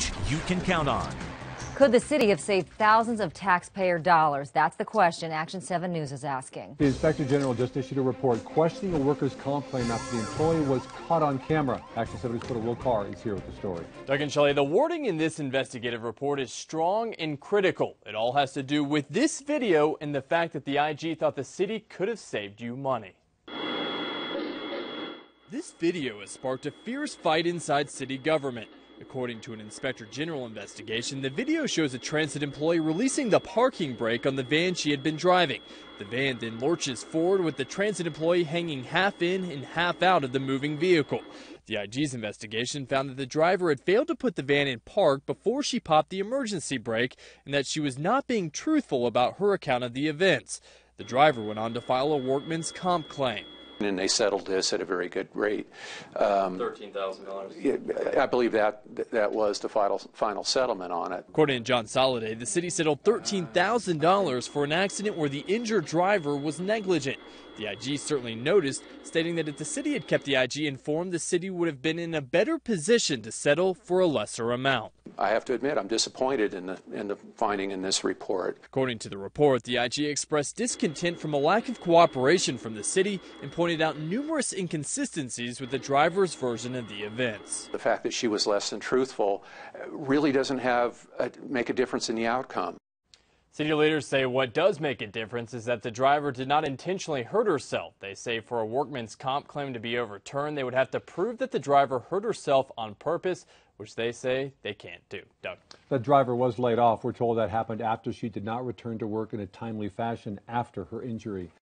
change you can count on. Could the city have saved thousands of taxpayer dollars? That's the question Action 7 News is asking. The Inspector General just issued a report questioning a workers' comp claim after the employee was caught on camera. Action 7 News reporter Will Carr is here with the story. Doug and Shelley, the wording in this investigative report is strong and critical. It all has to do with this video and the fact that the IG thought the city could have saved you money. This video has sparked a fierce fight inside city government. According to an Inspector General investigation, the video shows a transit employee releasing the parking brake on the van she had been driving. The van then lurches forward with the transit employee hanging half in and half out of the moving vehicle. The IG's investigation found that the driver had failed to put the van in park before she popped the emergency brake and that she was not being truthful about her account of the events. The driver went on to file a workman's comp claim and they settled this at a very good rate. Um, Thirteen thousand dollars. I believe that that was the final final settlement on it. According to John Soladay, the city settled thirteen thousand dollars for an accident where the injured driver was negligent. The IG certainly noticed, stating that if the city had kept the IG informed, the city would have been in a better position to settle for a lesser amount. I have to admit, I'm disappointed in the in the finding in this report. According to the report, the IG expressed discontent from a lack of cooperation from the city and pointed out numerous inconsistencies with the driver's version of the events. The fact that she was less than truthful uh, really doesn't have a, make a difference in the outcome. City leaders say what does make a difference is that the driver did not intentionally hurt herself. They say for a workman's comp claim to be overturned, they would have to prove that the driver hurt herself on purpose, which they say they can't do. Doug. The driver was laid off. We're told that happened after she did not return to work in a timely fashion after her injury.